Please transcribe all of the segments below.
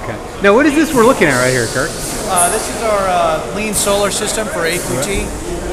Okay. Now, what is this we're looking at right here, Kurt? Uh, this is our uh, lean solar system for AQT.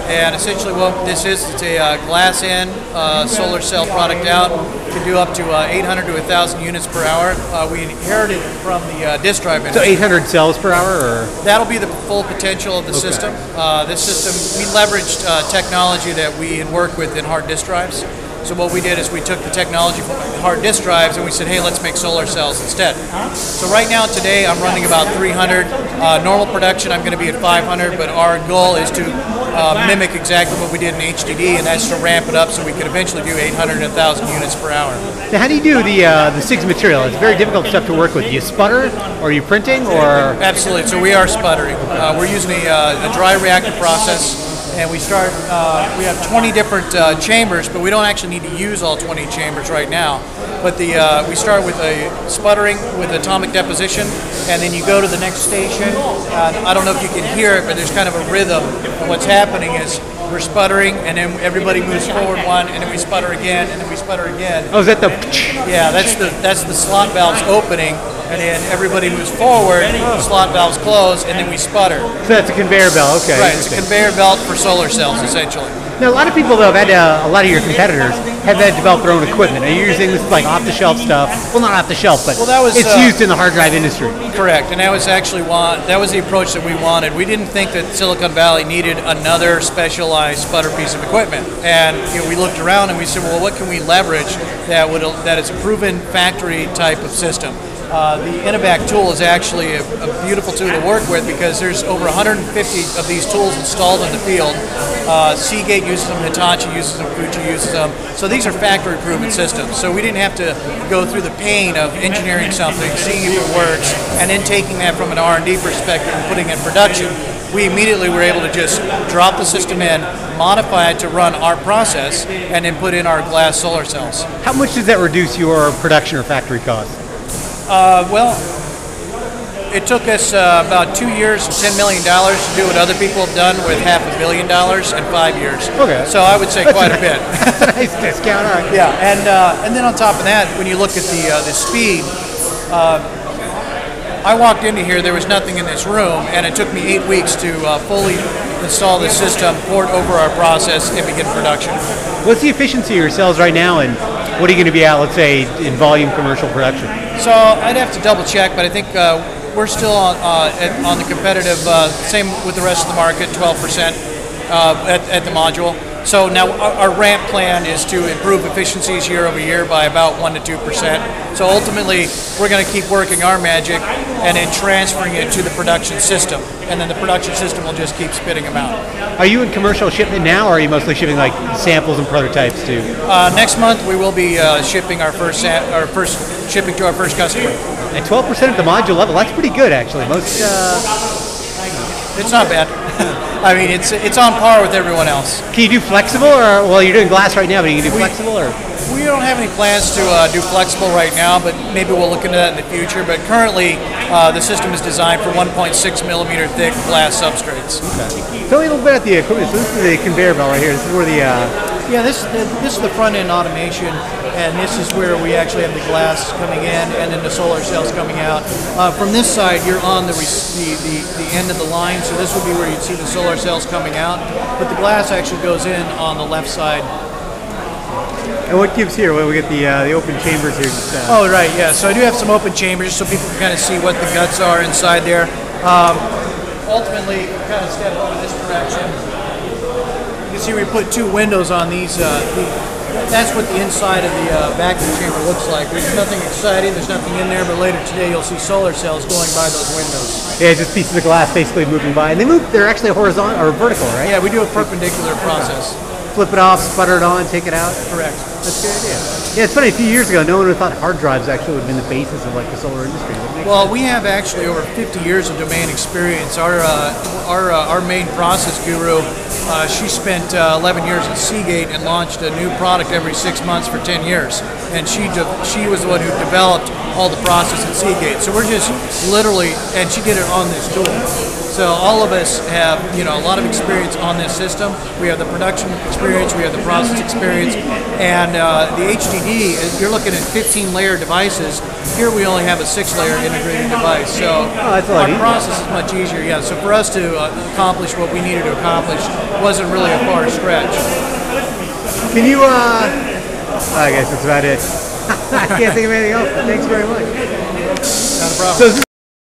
And essentially what this is, it's a uh, glass in uh, solar cell product out. Can do up to uh, 800 to 1,000 units per hour. Uh, we inherited from the uh, disk drive industry. So 800 cells per hour, or That'll be the full potential of the system. Uh, this system, we leveraged uh, technology that we had worked with in hard disk drives. So what we did is we took the technology from hard disk drives and we said, hey, let's make solar cells instead. So right now, today, I'm running about 300. Uh, normal production, I'm going to be at 500, but our goal is to uh, mimic exactly what we did in HDD, and that's to ramp it up so we could eventually do 800 and 1,000 units per hour. now, how do you do the uh, the CIGS material? It's very difficult stuff to work with. Do you sputter, or are you printing, or Absolutely. So we are sputtering. Uh, we're using a, uh, a dry reactor process, and we start. Uh, we have 20 different uh, chambers, but we don't actually need to use all 20 chambers right now. But the uh, we start with a sputtering with atomic deposition, and then you go to the next station. Uh, I don't know if you can hear it, but there's kind of a rhythm. And what's happening is we're sputtering, and then everybody moves forward one, and then we sputter again, and then we sputter again. oh, is that the? Yeah, that's the that's the slot valves opening, and then everybody moves forward. The slot valves close, and then we sputter. So that's a conveyor belt. Okay. Right, it's a conveyor belt for solar cells, essentially. Now, a lot of people though have had uh, a lot of your competitors have had developed their own equipment. Are you using this like off the shelf stuff? Well, not off the shelf, but Well, that was, it's uh, used in the hard drive industry. Correct, and that was actually one. That was the approach that we wanted. We didn't think that Silicon Valley needed another specialized sputter piece of equipment, and you know, we looked around and we said, well, what can we leverage that would that is a proven factory type of system. Uh, the Intevac tool is actually a, a beautiful tool to work with because there's over 150 of these tools installed in the field. Uh, Seagate uses them, Hitachi uses them, Fuji uses them. So these are factory proven systems. So we didn't have to go through the pain of engineering something, seeing if it works, and then taking that from an R&D perspective and putting it in production. We immediately were able to just drop the system in, modify it to run our process, and then put in our glass solar cells. How much does that reduce your production or factory cost? Uh, well, it took us uh, about two years and $10 million to do what other people have done with half a billion dollars in five years. Okay. So I would say That's quite a bit. A nice discount. All right. Yeah, and uh, and then on top of that, when you look at the uh, the speed, uh, I walked into here. There was nothing in this room, and it took me eight weeks to uh, fully install the system, port over our process, and begin production. What's the efficiency of your cells right now, and what are you going to be at, let's say, in volume commercial production? So I'd have to double check, but I think uh, we're still on, uh, at, on the competitive, uh, same with the rest of the market, 12% uh, at, at the module. So now our, our ramp plan is to improve efficiencies year over year by about 1 to 2%. So ultimately, we're going to keep working our magic and then transferring it to the production system. And then the production system will just keep spitting them out. Are you in commercial shipment now, or are you mostly shipping like samples and prototypes too? Uh, next month, we will be uh, shipping our first, sa- our first shipping to our first customer. At 12% at the module level, that's pretty good actually. Most uh, It's not bad. I mean, it's it's on par with everyone else. can you do flexible, or well, you're doing glass right now, but you can do We- flexible, or We don't have any plans to uh, do flexible right now, but maybe we'll look into that in the future. But currently, uh, the system is designed for 1.6 millimeter thick glass substrates. tell me a little bit about the equipment. So this is the conveyor belt right here. This is where the uh, Yeah, this this is the front end automation, and this is where we actually have the glass coming in, and then the solar cells coming out. Uh, from this side, you're on the, the the the end of the line, so this would be where you'd see the solar cells coming out. But the glass actually goes in on the left side and what gives here? Well, we get the uh, the open chambers here. Just, uh, Oh, right, yeah. So I do have some open chambers so people can kind of see what the guts are inside there. Um, ultimately, kind of step over this direction. See we put two windows on these. Uh, the, that's what the inside of the uh, vacuum chamber looks like. There's nothing exciting, there's nothing in there, but later today you'll see solar cells going by those windows. yeah, just pieces of glass basically moving by, and they move. They're actually horizontal or vertical, right? Yeah, we do a perpendicular process. Flip it off, sputter it on, take it out. Correct. That's a good idea. Yeah, it's funny. A few years ago, no one would have thought hard drives actually would have been the basis of like the solar industry. But it makes Well, we have actually over 50 years of domain experience. Our uh, our uh, our main process guru, uh, she spent uh, 11 years at Seagate and launched a new product every six months for 10 years. And she de- she was the one who developed all the process at Seagate. So we're just literally, and she did it on this tool. So all of us have, you know, a lot of experience on this system. We have the production experience, we have the process experience, and And uh, the HDD, you're looking at 15 layer devices. Here we only have a six layer integrated device. So Oh, that's a lot our easier. process is much easier. Yeah. So for us to uh, accomplish what we needed to accomplish wasn't really a far stretch. Can you, uh, I guess that's about it. I can't think of anything else. Thanks very much. Not a problem. So